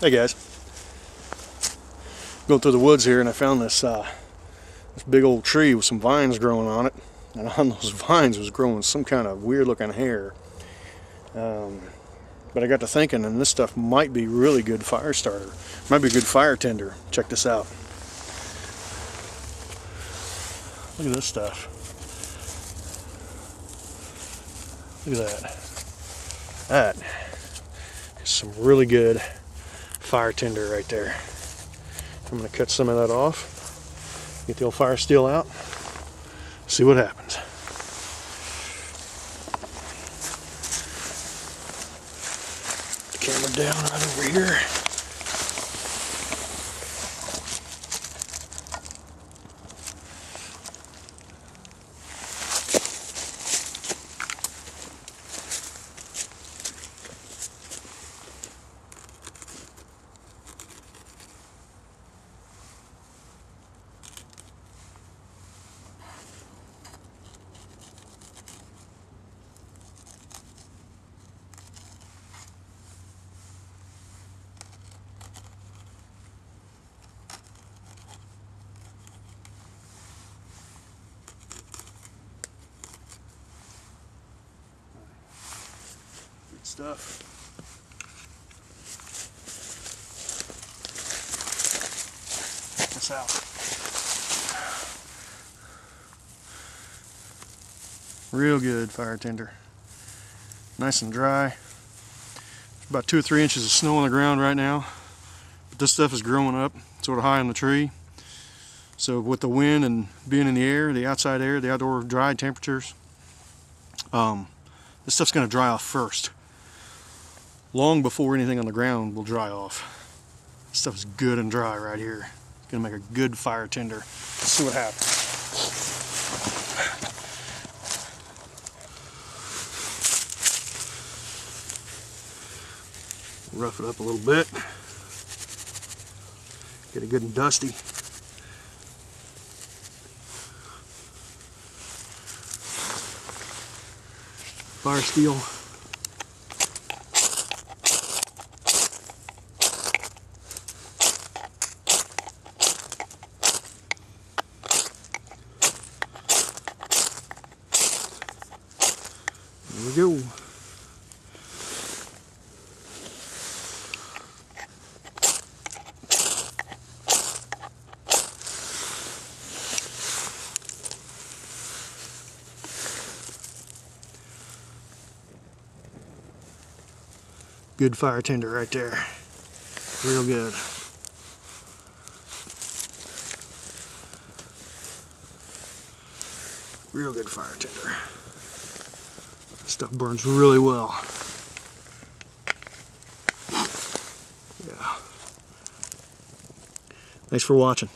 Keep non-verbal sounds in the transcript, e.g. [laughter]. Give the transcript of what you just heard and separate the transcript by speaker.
Speaker 1: Hey guys. Going through the woods here and I found this uh, this big old tree with some vines growing on it. And on those [laughs] vines was growing some kind of weird looking hair. Um, but I got to thinking and this stuff might be really good fire starter. Might be a good fire tinder. Check this out. Look at this stuff. Look at that. That is some really good fire tinder right there. I'm going to cut some of that off, get the old fire steel out, see what happens. The camera down right over here. Good stuff. Check this out. Real good fire tinder. Nice and dry. About two or three inches of snow on the ground right now. But this stuff is growing up sort of high in the tree. So with the wind and being in the air, the outside air, the outdoor dry temperatures, um, this stuff's going to dry off first. Long before anything on the ground will dry off. This stuff is good and dry right here. It's to make a good fire tinder. Let's see what happens. Rough it up a little bit. Get it good and dusty. Fire steel. We go. Good fire tinder right there. Real good. Real good fire tinder. Stuff burns really well. Yeah. Thanks for watching.